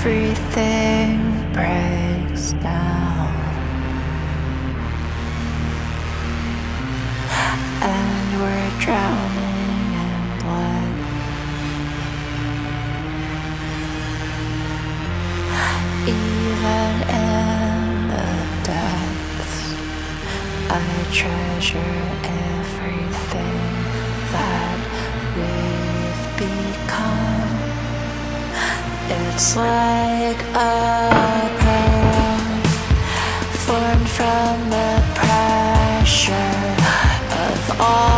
everything breaks down. And we're drowning in blood. Even in the depths I treasure everything that we've become. It's like a pearl formed from the pressure of all.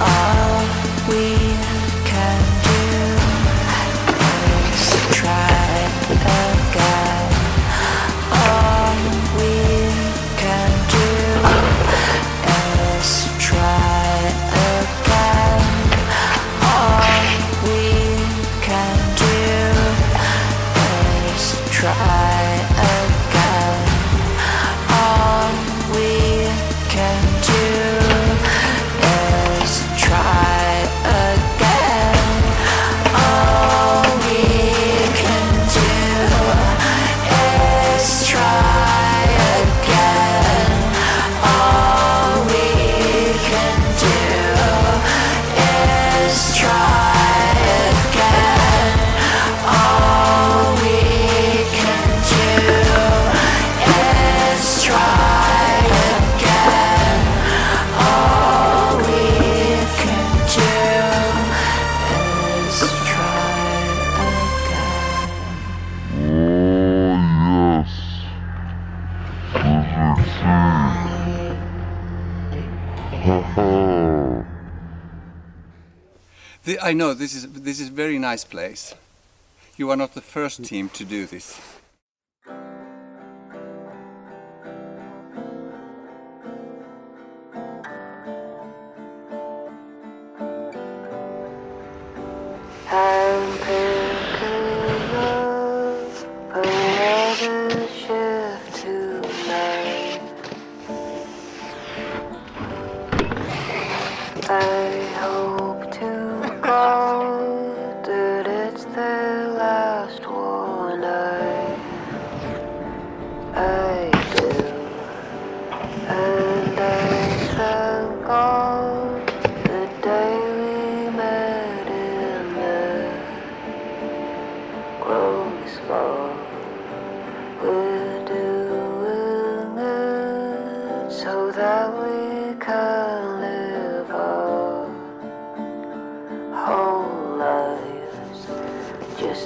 are I know this is this is very nice place. You are not the first team to do this.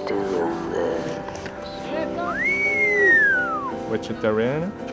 still there. Vegetarian?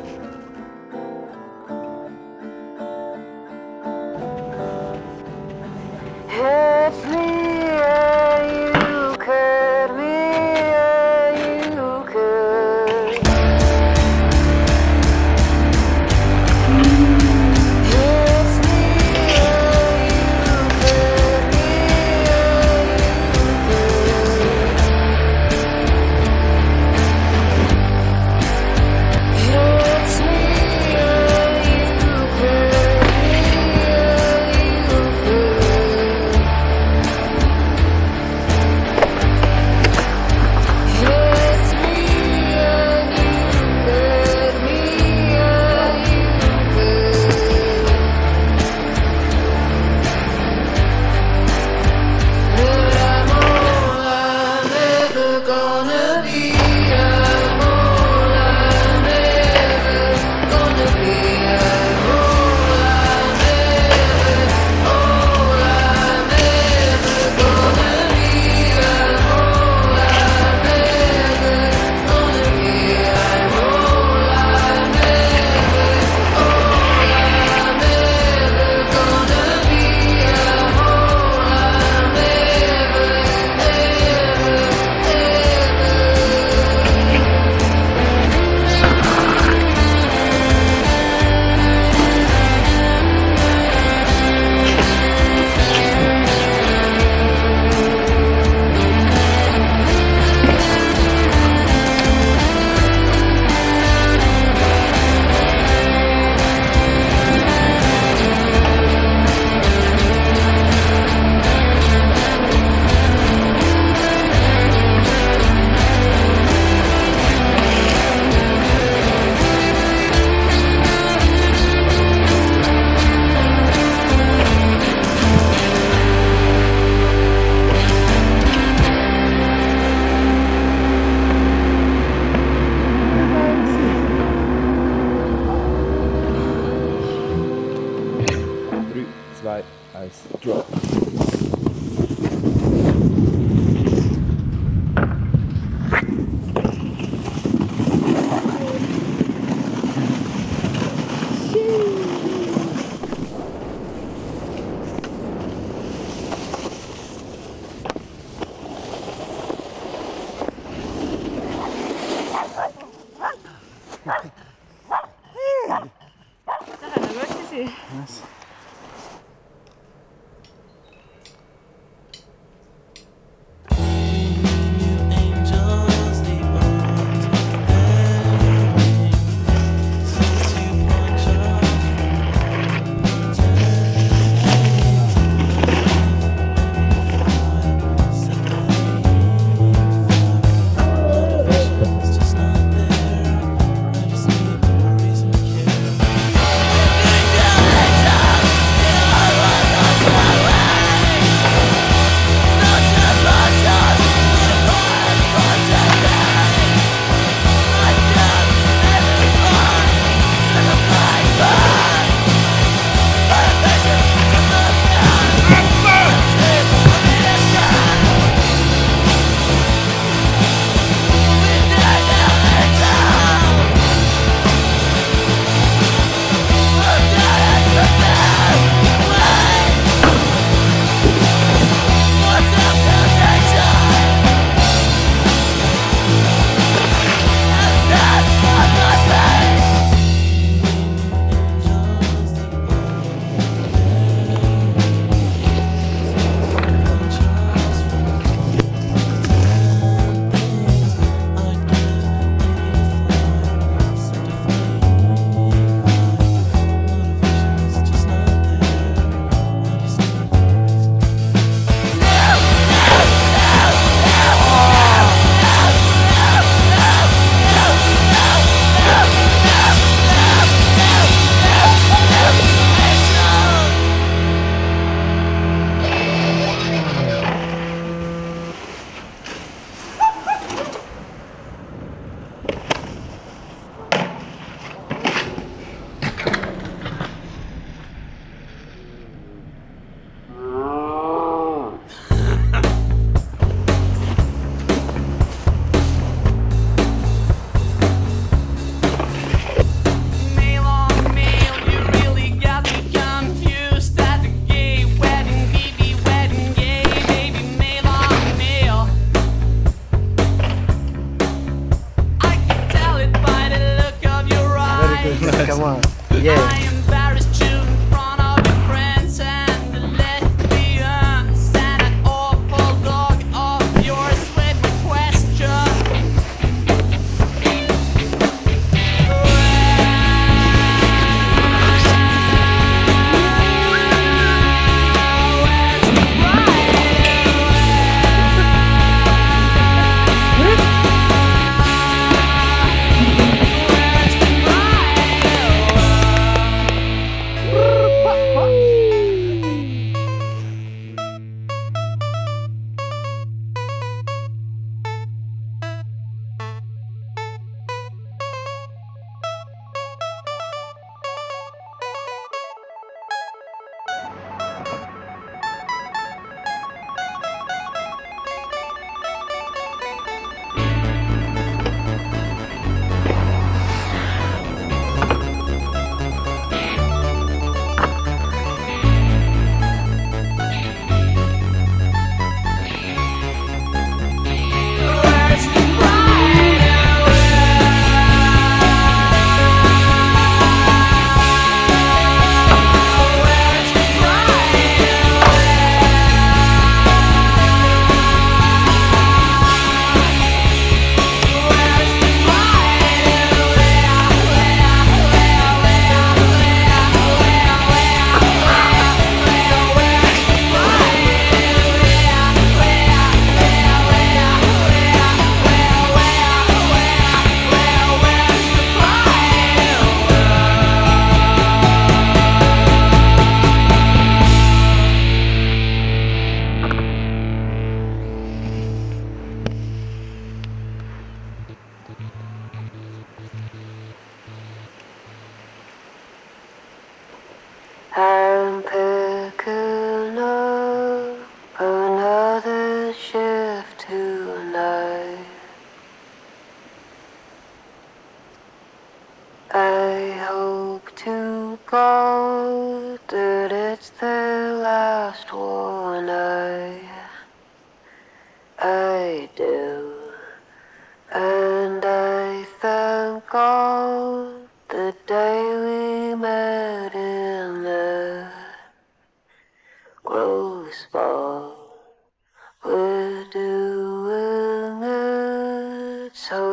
Tu.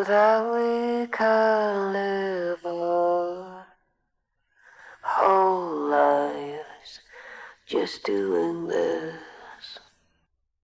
That we can live our whole lives just doing.